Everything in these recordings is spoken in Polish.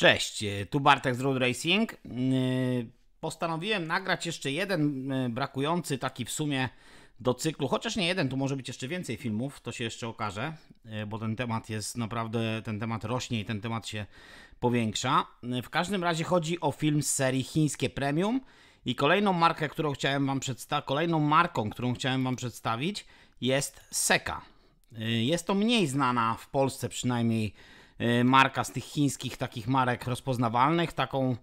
Cześć, e, tu Bartek z Road Racing. E, postanowiłem nagrać jeszcze jeden e, brakujący taki w sumie do cyklu, chociaż nie jeden, tu może być jeszcze więcej filmów, to się jeszcze okaże, bo ten temat jest naprawdę, ten temat rośnie i ten temat się powiększa. W każdym razie chodzi o film z serii Chińskie Premium i kolejną markę, którą chciałem wam przedstawić, kolejną marką, którą chciałem wam przedstawić jest Seka. Jest to mniej znana w Polsce przynajmniej marka z tych chińskich takich marek rozpoznawalnych. Taką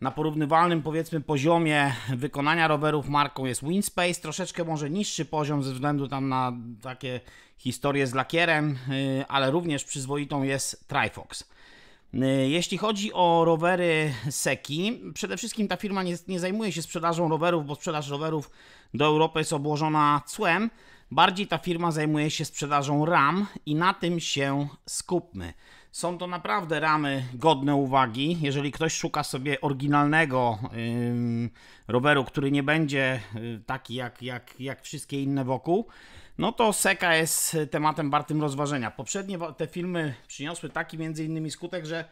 na porównywalnym powiedzmy poziomie wykonania rowerów marką jest Winspace, troszeczkę może niższy poziom ze względu tam na takie historie z lakierem, y, ale również przyzwoitą jest Trifox. Y, jeśli chodzi o rowery Seki, przede wszystkim ta firma nie, nie zajmuje się sprzedażą rowerów, bo sprzedaż rowerów do Europy jest obłożona cłem. Bardziej ta firma zajmuje się sprzedażą ram i na tym się skupmy. Są to naprawdę ramy godne uwagi. Jeżeli ktoś szuka sobie oryginalnego yy, roweru, który nie będzie yy, taki jak, jak, jak wszystkie inne wokół, no to Seka jest tematem wartym rozważenia. Poprzednie te filmy przyniosły taki między innymi skutek, że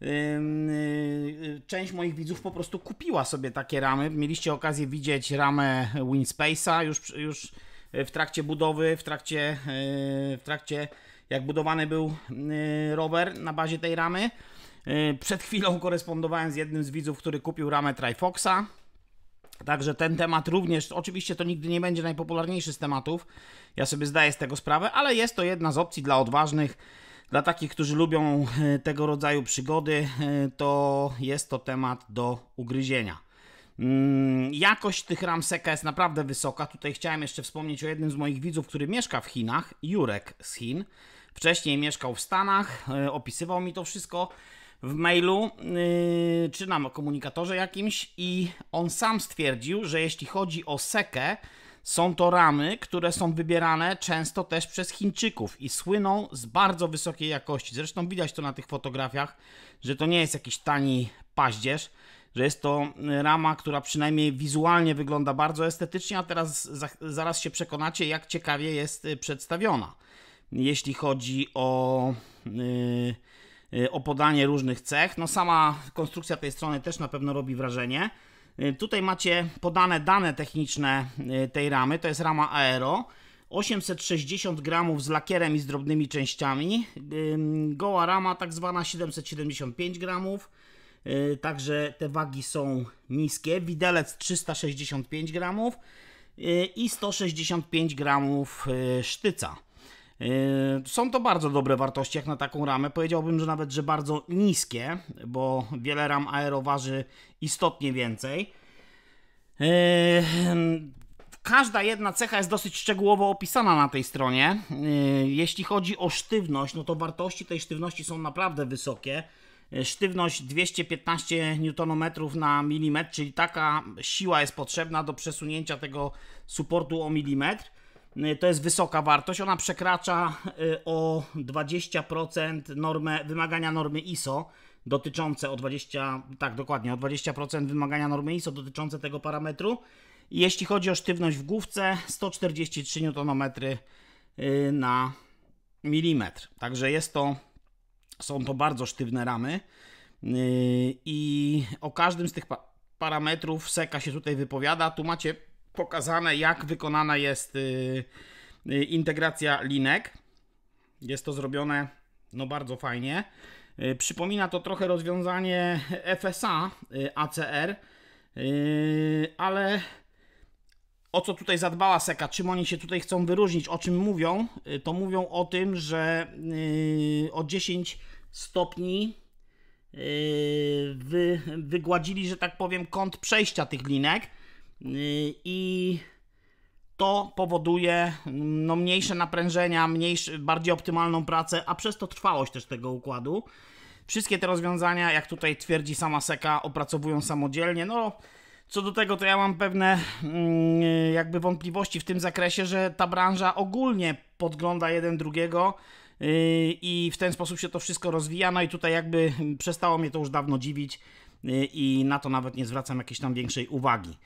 yy, część moich widzów po prostu kupiła sobie takie ramy. Mieliście okazję widzieć ramę Winspace'a już, już w trakcie budowy, w trakcie, yy, w trakcie jak budowany był y, rower na bazie tej ramy. Przed chwilą korespondowałem z jednym z widzów, który kupił ramę Trifoxa. Także ten temat również, oczywiście to nigdy nie będzie najpopularniejszy z tematów, ja sobie zdaję z tego sprawę, ale jest to jedna z opcji dla odważnych, dla takich, którzy lubią tego rodzaju przygody, to jest to temat do ugryzienia. Mm, jakość tych ram Seka jest naprawdę wysoka. Tutaj chciałem jeszcze wspomnieć o jednym z moich widzów, który mieszka w Chinach, Jurek z Chin. Wcześniej mieszkał w Stanach, e, opisywał mi to wszystko w mailu yy, czy na komunikatorze jakimś i on sam stwierdził, że jeśli chodzi o sekę, są to ramy, które są wybierane często też przez Chińczyków i słyną z bardzo wysokiej jakości. Zresztą widać to na tych fotografiach, że to nie jest jakiś tani paździerz, że jest to rama, która przynajmniej wizualnie wygląda bardzo estetycznie, a teraz za, zaraz się przekonacie, jak ciekawie jest y, przedstawiona jeśli chodzi o, yy, o podanie różnych cech. No sama konstrukcja tej strony też na pewno robi wrażenie. Tutaj macie podane dane techniczne tej ramy, to jest rama Aero. 860 gramów z lakierem i z drobnymi częściami. Goła rama tak zwana 775 gramów. Także te wagi są niskie. Widelec 365 gramów i 165 gramów sztyca. Yy, są to bardzo dobre wartości jak na taką ramę. Powiedziałbym, że nawet, że bardzo niskie, bo wiele ram aero waży istotnie więcej. Każda jedna cecha jest dosyć szczegółowo opisana na tej stronie. Jeśli chodzi o sztywność, no to wartości tej sztywności są naprawdę wysokie. Sztywność 215 Nm na milimetr, czyli taka siła jest potrzebna do przesunięcia tego supportu o milimetr. Y, to jest wysoka wartość, ona przekracza y, o 20% normę, wymagania normy ISO dotyczące o 20, tak dokładnie, o 20% wymagania normy ISO dotyczące tego parametru. Jeśli chodzi o sztywność w główce, 143 Nm na milimetr. Także jest to, są to bardzo sztywne ramy i o każdym z tych parametrów Seka się tutaj wypowiada. Tu macie pokazane, jak wykonana jest y, y, integracja linek. Jest to zrobione no bardzo fajnie. Przypomina to trochę rozwiązanie FSA ACR, ale o co tutaj zadbała Seka, czym oni się tutaj chcą wyróżnić, o czym mówią, to mówią o tym, że o 10 stopni wy, wygładzili, że tak powiem, kąt przejścia tych linek i to powoduje no, mniejsze naprężenia, mniejszy, bardziej optymalną pracę, a przez to trwałość też tego układu. Wszystkie te rozwiązania, jak tutaj twierdzi sama Seka, opracowują samodzielnie. No, co do tego, to ja mam pewne mm, jakby wątpliwości w tym zakresie, że ta branża ogólnie podgląda jeden drugiego yy, i w ten sposób się to wszystko rozwija. No i tutaj jakby przestało mnie to już dawno dziwić yy, i na to nawet nie zwracam jakiejś tam większej uwagi.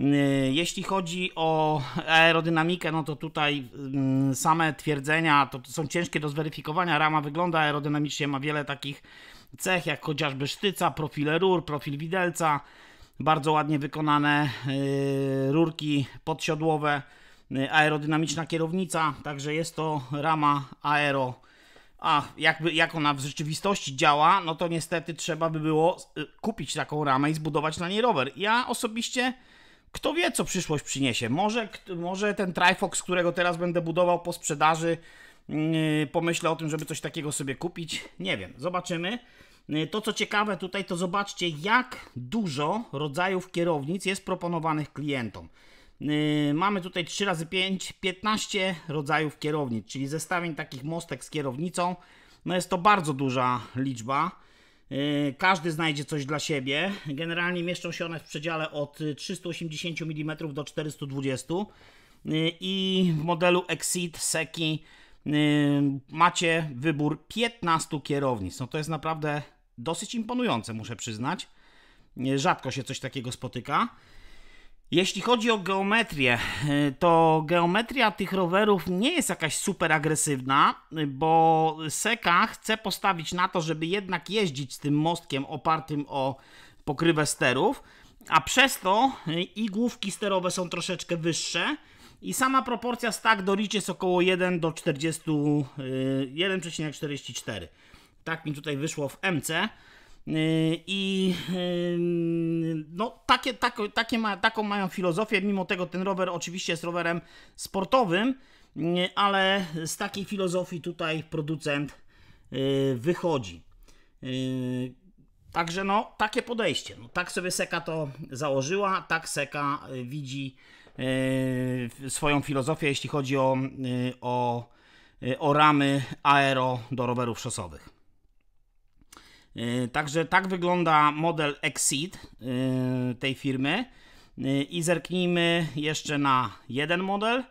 Y, jeśli chodzi o aerodynamikę, no to tutaj mm, same twierdzenia to są ciężkie do zweryfikowania. Rama wygląda aerodynamicznie, ma wiele takich cech, jak chociażby sztyca, profile rur, profil widelca, bardzo ładnie wykonane yy, rurki podsiodłowe, yy, aerodynamiczna kierownica, także jest to rama aero. A jakby, jak ona w rzeczywistości działa, no to niestety trzeba by było yy, kupić taką ramę i zbudować na niej rower. Ja osobiście, kto wie co przyszłość przyniesie. Może, może ten Trifox, którego teraz będę budował po sprzedaży, pomyślę o tym, żeby coś takiego sobie kupić. Nie wiem, zobaczymy. Y, to co ciekawe tutaj, to zobaczcie jak dużo rodzajów kierownic jest proponowanych klientom. Y, mamy tutaj 3 razy 5, 15 rodzajów kierownic, czyli zestawień takich mostek z kierownicą. No jest to bardzo duża liczba. Y, każdy znajdzie coś dla siebie. Generalnie mieszczą się one w przedziale od 380 mm do 420 i w modelu Exceed Seki macie wybór 15 kierownic. No to jest naprawdę dosyć imponujące, muszę przyznać. Rzadko się coś takiego spotyka. Jeśli chodzi o geometrię, to geometria tych rowerów nie jest jakaś super agresywna, bo Seka chce postawić na to, żeby jednak jeździć z tym mostkiem opartym o pokrywę sterów, a przez to i główki sterowe są troszeczkę wyższe i sama proporcja stack do reach jest około 1 do 40, 1,44. Tak mi tutaj wyszło w MC. Y, I y, no, takie, takie, takie ma, taką mają filozofię. Mimo tego ten rower oczywiście jest rowerem sportowym, y, ale z takiej filozofii tutaj producent wychodzi. Także no, takie podejście. No, tak sobie Seka to założyła, tak Seka widzi swoją filozofię, jeśli chodzi o, o, o ramy aero do rowerów szosowych. E, także tak wygląda model Exceed e, tej firmy. E, I zerknijmy jeszcze na jeden model.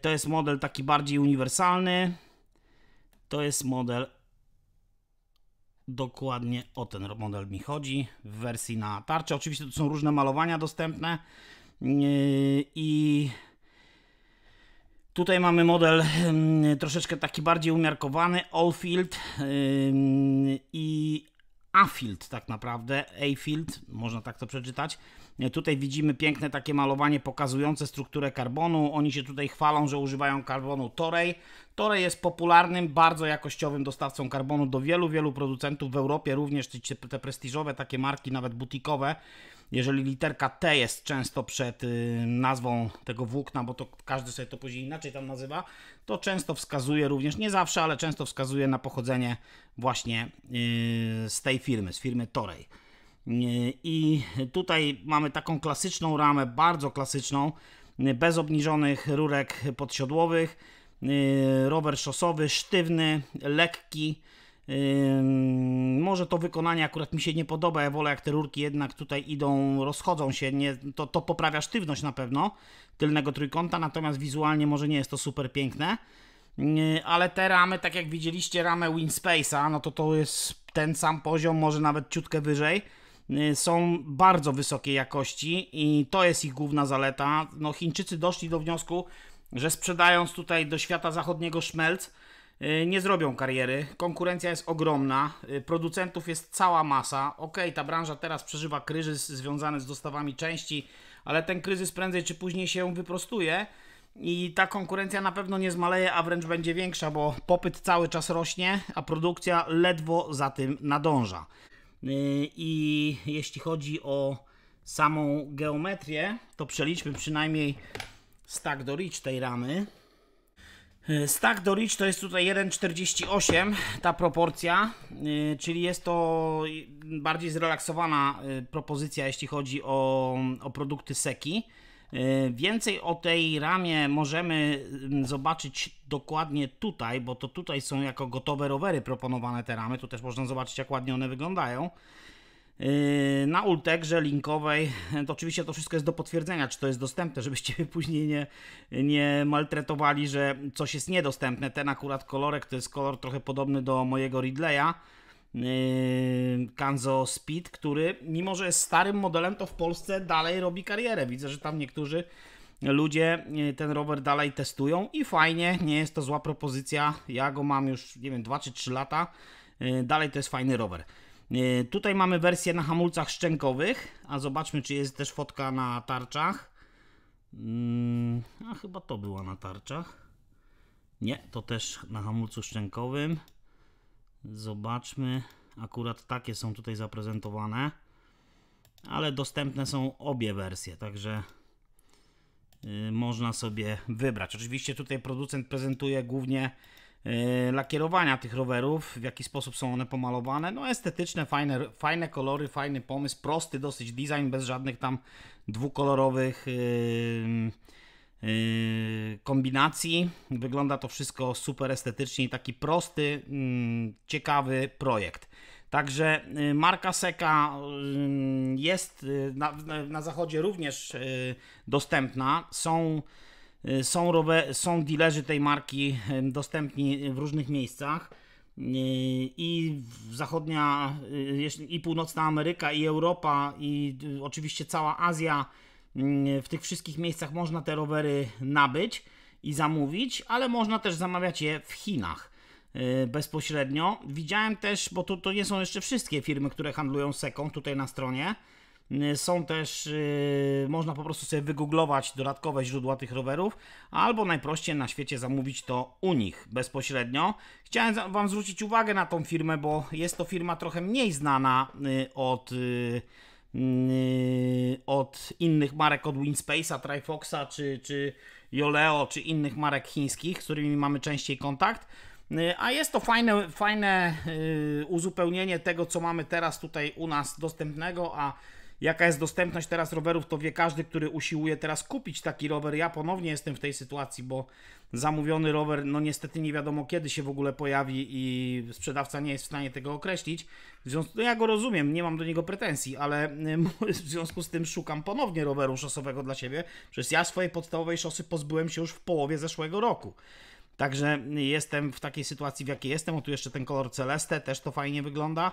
To jest model taki bardziej uniwersalny. To jest model dokładnie o ten model mi chodzi w wersji na tarczę. Oczywiście to są różne malowania dostępne i Tutaj mamy model troszeczkę taki bardziej umiarkowany, Allfield i A-Field tak naprawdę, A-Field, można tak to przeczytać. Tutaj widzimy piękne takie malowanie pokazujące strukturę karbonu. Oni się tutaj chwalą, że używają karbonu Torej. Torej jest popularnym, bardzo jakościowym dostawcą karbonu do wielu, wielu producentów w Europie, również te prestiżowe takie marki, nawet butikowe jeżeli literka T jest często przed y, nazwą tego włókna, bo to każdy sobie to później inaczej tam nazywa, to często wskazuje również, nie zawsze, ale często wskazuje na pochodzenie właśnie y, z tej firmy, z firmy Torej. Y, I tutaj mamy taką klasyczną ramę, bardzo klasyczną, bez obniżonych rurek podsiodłowych, rower szosowy, sztywny, lekki, może to wykonanie akurat mi się nie podoba, ja wolę jak te rurki jednak tutaj idą, rozchodzą się, nie, to, to poprawia sztywność na pewno tylnego trójkąta, natomiast wizualnie może nie jest to super piękne. Ale te ramy, tak jak widzieliście ramę Winspace'a, no to to jest ten sam poziom, może nawet ciutkę wyżej. Są bardzo wysokiej jakości i to jest ich główna zaleta. No Chińczycy doszli do wniosku, że sprzedając tutaj do świata zachodniego szmelc, nie zrobią kariery. Konkurencja jest ogromna, y, producentów jest cała masa. Ok, ta branża teraz przeżywa kryzys związany z dostawami części, ale ten kryzys prędzej czy później się wyprostuje i ta konkurencja na pewno nie zmaleje, a wręcz będzie większa, bo popyt cały czas rośnie, a produkcja ledwo za tym nadąża. Y, I jeśli chodzi o samą geometrię, to przeliczmy przynajmniej stack do reach tej ramy. E, stack do reach to jest tutaj 1,48 ta proporcja, e, czyli jest to bardziej zrelaksowana e, propozycja jeśli chodzi o, o produkty Seki. Więcej o tej ramie możemy zobaczyć dokładnie tutaj, bo to tutaj są jako gotowe rowery proponowane te ramy. Tu też można zobaczyć jak ładnie one wyglądają. Yy, na Ultegrze linkowej. To oczywiście to wszystko jest do potwierdzenia, czy to jest dostępne, żebyście później nie, nie maltretowali, że coś jest niedostępne. Ten akurat kolorek to jest kolor trochę podobny do mojego Ridleya. Yy, Kanzo Speed, który mimo, że jest starym modelem, to w Polsce dalej robi karierę. Widzę, że tam niektórzy ludzie yy, ten rower dalej testują i fajnie, nie jest to zła propozycja. Ja go mam już, nie wiem, 2 czy 3 lata dalej to jest fajny rower. Yy, tutaj mamy wersję na hamulcach szczękowych, a zobaczmy, czy jest też fotka na tarczach. Yy, a chyba to była na tarczach. Nie, to też na hamulcu szczękowym. Zobaczmy. Akurat takie są tutaj zaprezentowane. Ale dostępne są obie wersje, także yy, można sobie wybrać. Oczywiście tutaj producent prezentuje głównie lakierowania tych rowerów, w jaki sposób są one pomalowane. No estetyczne, fajne, fajne kolory, fajny pomysł, prosty dosyć design, bez żadnych tam dwukolorowych yy, Yy, kombinacji. Wygląda to wszystko super estetycznie i taki prosty, mm, ciekawy projekt. Także yy, marka Seka yy, jest na, na zachodzie również dostępna. Są, są, rowe, są dealerzy tej marki dostępni w różnych miejscach. I zachodnia, i północna Ameryka, i Europa, i oczywiście cała Azja w tych wszystkich miejscach można te rowery nabyć i zamówić, ale można też zamawiać je w Chinach y, bezpośrednio. Widziałem też, bo to, to nie są jeszcze wszystkie firmy, które handlują seką tutaj na stronie. Y, są też, yy, można po prostu sobie wygooglować dodatkowe źródła tych rowerów, albo najprościej na świecie zamówić to u nich bezpośrednio. Chciałem Wam zwrócić uwagę na tą firmę, bo jest to firma trochę mniej znana yy, od. Od innych marek, od Winspace'a, Trifoxa czy, czy Yoleo, czy innych marek chińskich, z którymi mamy częściej kontakt. A jest to fajne, fajne uzupełnienie tego, co mamy teraz tutaj u nas dostępnego, a jaka jest dostępność teraz rowerów, to wie każdy, który usiłuje teraz kupić taki rower. Ja ponownie jestem w tej sytuacji, bo zamówiony rower, no niestety nie wiadomo kiedy się w ogóle pojawi i sprzedawca nie jest w stanie tego określić. W związku, no ja go rozumiem, nie mam do niego pretensji, ale w związku z tym szukam ponownie roweru szosowego dla siebie. Przecież ja swojej podstawowej szosy pozbyłem się już w połowie zeszłego roku. Także jestem w takiej sytuacji, w jakiej jestem. O tu jeszcze ten kolor Celeste, też to fajnie wygląda.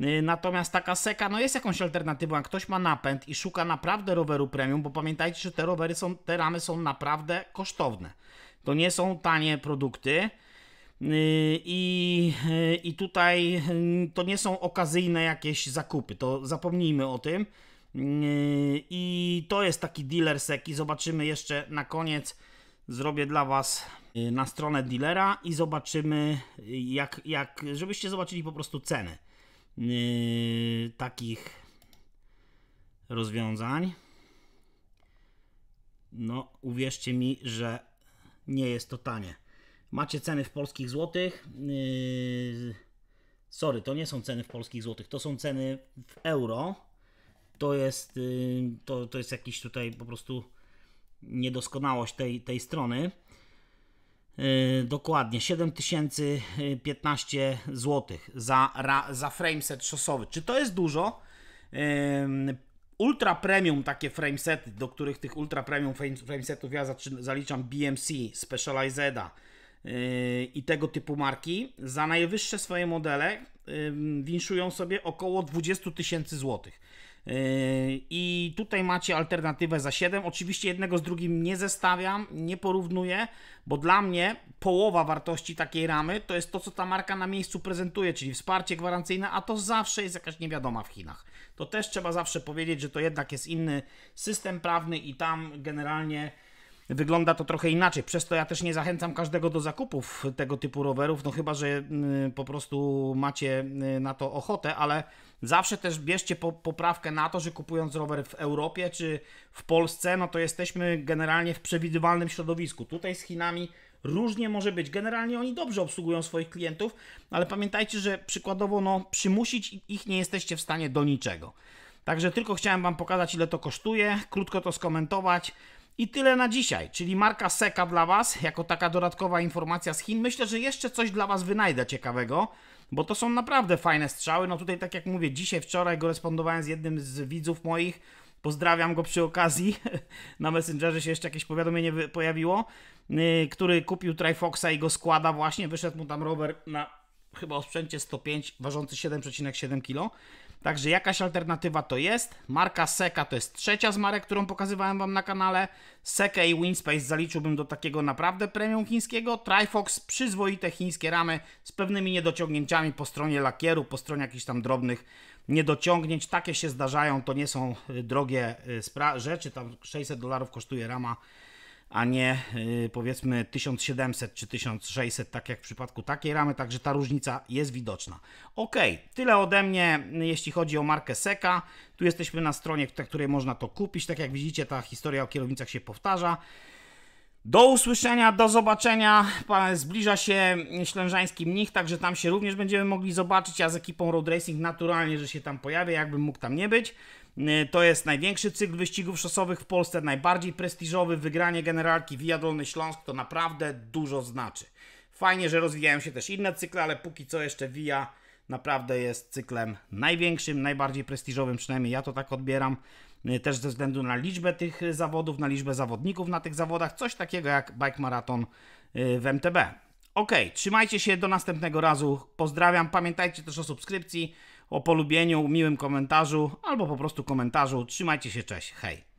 Y, natomiast taka seka no jest jakąś alternatywą. Jak ktoś ma napęd i szuka naprawdę roweru premium, bo pamiętajcie, że te rowery są, te ramy są naprawdę kosztowne. To nie są tanie produkty. Y, I, y, I tutaj to nie są okazyjne jakieś zakupy, to zapomnijmy o tym. I to jest taki dealer seki. Zobaczymy jeszcze na koniec. Zrobię dla Was na stronę dealera i zobaczymy, jak, jak żebyście zobaczyli po prostu ceny takich rozwiązań. No, uwierzcie mi, że nie jest to tanie. Macie ceny w polskich złotych. Yy, sorry, to nie są ceny w polskich złotych, to są ceny w euro. To jest, yy, to, to jest jakiś tutaj po prostu niedoskonałość tej, tej strony. Yy, dokładnie 7015 zł za, za frameset szosowy. Czy to jest dużo? Ultra premium takie framesety, do których tych ultra premium framesetów ja zaliczam BMC, Specializeda yy, i tego typu marki. Za najwyższe swoje modele winszują sobie około 20 tysięcy złotych. Yy, I tutaj macie alternatywę za 7. Oczywiście jednego z drugim nie zestawiam, nie porównuję, bo dla mnie połowa wartości takiej ramy to jest to, co ta marka na miejscu prezentuje, czyli wsparcie gwarancyjne, a to zawsze jest jakaś niewiadoma w Chinach. To też trzeba zawsze powiedzieć, że to jednak jest inny system prawny i tam generalnie wygląda to trochę inaczej. Przez to ja też nie zachęcam każdego do zakupów tego typu rowerów, no chyba, że y, po prostu macie y, na to ochotę, ale zawsze też bierzcie po, poprawkę na to, że kupując rower w Europie czy w Polsce, no to jesteśmy generalnie w przewidywalnym środowisku. Tutaj z Chinami różnie może być. Generalnie oni dobrze obsługują swoich klientów, ale pamiętajcie, że przykładowo no, przymusić ich nie jesteście w stanie do niczego. Także tylko chciałem Wam pokazać, ile to kosztuje, krótko to skomentować. I tyle na dzisiaj, czyli marka Seka dla Was, jako taka dodatkowa informacja z Chin. Myślę, że jeszcze coś dla Was wynajdę ciekawego, bo to są naprawdę fajne strzały. No tutaj, tak jak mówię, dzisiaj, wczoraj korespondowałem z jednym z widzów moich. Pozdrawiam go przy okazji. Na Messengerze się jeszcze jakieś powiadomienie pojawiło, y, który kupił Trifoxa i go składa właśnie. Wyszedł mu tam rower na chyba o sprzęcie 105, ważący 7,7 kg. Także jakaś alternatywa to jest. Marka Seka to jest trzecia z marek, którą pokazywałem Wam na kanale. Seka i Winspace zaliczyłbym do takiego naprawdę premium chińskiego. Trifox przyzwoite chińskie ramy z pewnymi niedociągnięciami po stronie lakieru, po stronie jakichś tam drobnych niedociągnięć. Takie się zdarzają, to nie są y, drogie y, rzeczy, tam 600 dolarów kosztuje rama a nie yy, powiedzmy 1700 czy 1600, tak jak w przypadku takiej ramy, także ta różnica jest widoczna. Ok, tyle ode mnie, jeśli chodzi o markę Seka. Tu jesteśmy na stronie, na której można to kupić. Tak jak widzicie, ta historia o kierownicach się powtarza. Do usłyszenia, do zobaczenia. Zbliża się Ślężański Mnich, także tam się również będziemy mogli zobaczyć. Ja z ekipą Road Racing naturalnie, że się tam pojawię, jakbym mógł tam nie być. Y, to jest największy cykl wyścigów szosowych w Polsce, najbardziej prestiżowy. Wygranie generalki Via Dolny Śląsk to naprawdę dużo znaczy. Fajnie, że rozwijają się też inne cykle, ale póki co jeszcze Via naprawdę jest cyklem największym, najbardziej prestiżowym, przynajmniej ja to tak odbieram. Y, też ze względu na liczbę tych zawodów, na liczbę zawodników na tych zawodach, coś takiego jak Bike Marathon y, w MTB. Ok, trzymajcie się do następnego razu. Pozdrawiam. Pamiętajcie też o subskrypcji o polubieniu, miłym komentarzu albo po prostu komentarzu. Trzymajcie się, cześć, hej.